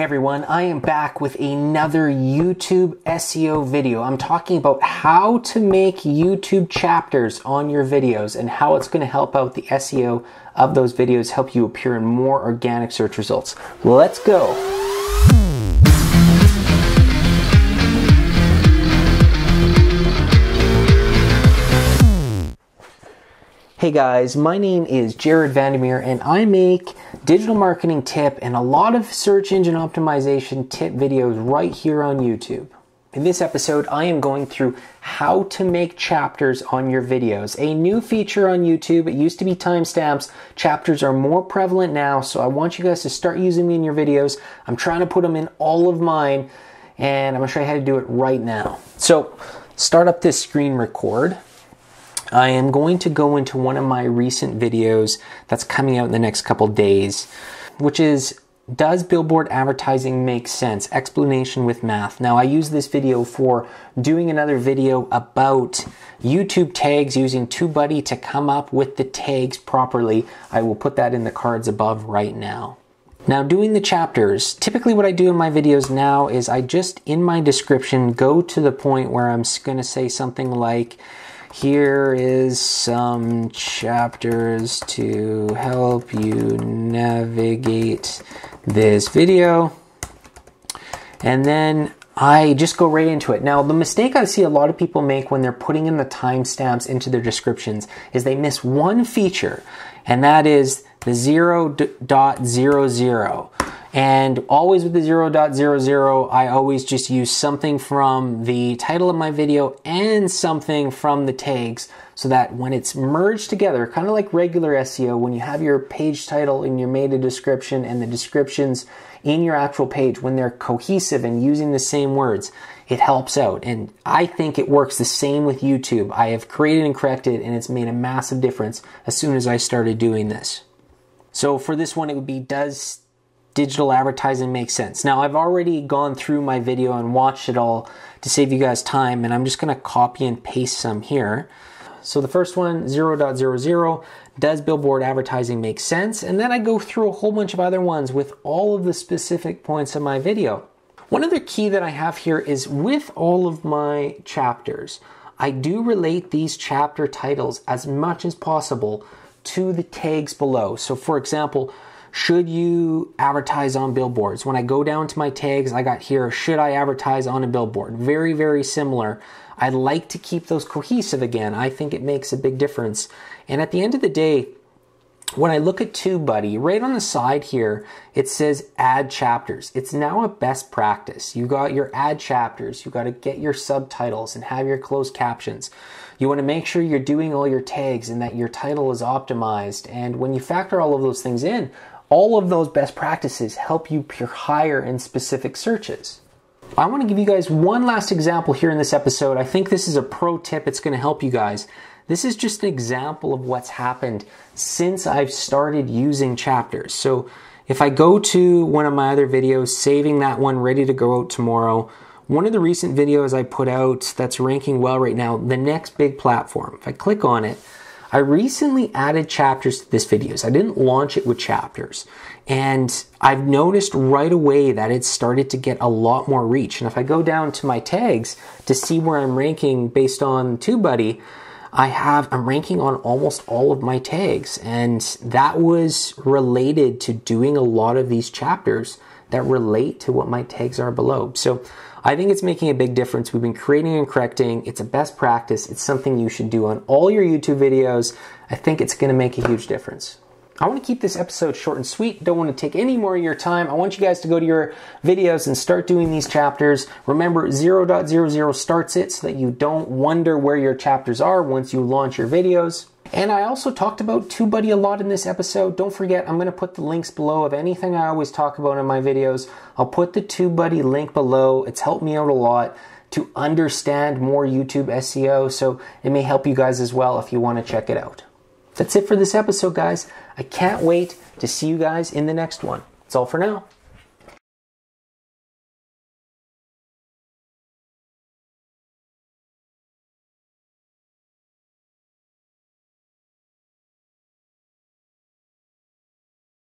Hey everyone, I am back with another YouTube SEO video. I'm talking about how to make YouTube chapters on your videos and how it's going to help out the SEO of those videos, help you appear in more organic search results. Let's go. Hey guys, my name is Jared VanderMeer and I make digital marketing tip and a lot of search engine optimization tip videos right here on YouTube. In this episode, I am going through how to make chapters on your videos. A new feature on YouTube. It used to be timestamps. Chapters are more prevalent now, so I want you guys to start using me in your videos. I'm trying to put them in all of mine, and I'm gonna show you how to do it right now. So, start up this screen record. I am going to go into one of my recent videos that's coming out in the next couple days, which is does billboard advertising make sense? Explanation with math. Now, I use this video for doing another video about YouTube tags using TubeBuddy to come up with the tags properly. I will put that in the cards above right now. Now, doing the chapters, typically what I do in my videos now is I just in my description go to the point where I'm going to say something like, here is some chapters to help you navigate this video. And then I just go right into it. Now, the mistake I see a lot of people make when they're putting in the timestamps into their descriptions is they miss one feature, and that is the 0.00. And always with the 0.00, I always just use something from the title of my video and something from the tags so that when it's merged together, kind of like regular SEO, when you have your page title and your meta description and the descriptions in your actual page, when they're cohesive and using the same words, it helps out. And I think it works the same with YouTube. I have created and corrected and it's made a massive difference as soon as I started doing this. So for this one, it would be does digital advertising makes sense. Now, I've already gone through my video and watched it all to save you guys time, and I'm just going to copy and paste some here. So the first one, 0.00, does billboard advertising make sense? And then I go through a whole bunch of other ones with all of the specific points of my video. One other key that I have here is with all of my chapters, I do relate these chapter titles as much as possible to the tags below. So for example, should you advertise on billboards? When I go down to my tags, I got here, should I advertise on a billboard? Very, very similar. I like to keep those cohesive again. I think it makes a big difference. And at the end of the day, when I look at TubeBuddy, right on the side here, it says add chapters. It's now a best practice. You got your add chapters, you got to get your subtitles and have your closed captions. You want to make sure you're doing all your tags and that your title is optimized. And when you factor all of those things in, all of those best practices help you appear higher in specific searches. I want to give you guys one last example here in this episode. I think this is a pro tip, it's going to help you guys. This is just an example of what's happened since I've started using chapters. So if I go to one of my other videos, saving that one ready to go out tomorrow, one of the recent videos I put out that's ranking well right now, the next big platform. If I click on it, I recently added chapters to this videos. I didn't launch it with chapters. And I've noticed right away that it started to get a lot more reach. And if I go down to my tags to see where I'm ranking based on TubeBuddy, I have I'm ranking on almost all of my tags and that was related to doing a lot of these chapters that relate to what my tags are below. So I think it's making a big difference. We've been creating and correcting. It's a best practice. It's something you should do on all your YouTube videos. I think it's going to make a huge difference. I want to keep this episode short and sweet. Don't want to take any more of your time. I want you guys to go to your videos and start doing these chapters. Remember, 0.00 starts it so that you don't wonder where your chapters are once you launch your videos. And I also talked about TubeBuddy a lot in this episode. Don't forget, I'm going to put the links below of anything I always talk about in my videos. I'll put the TubeBuddy link below. It's helped me out a lot to understand more YouTube SEO, so it may help you guys as well if you want to check it out. That's it for this episode, guys. I can't wait to see you guys in the next one. That's all for now.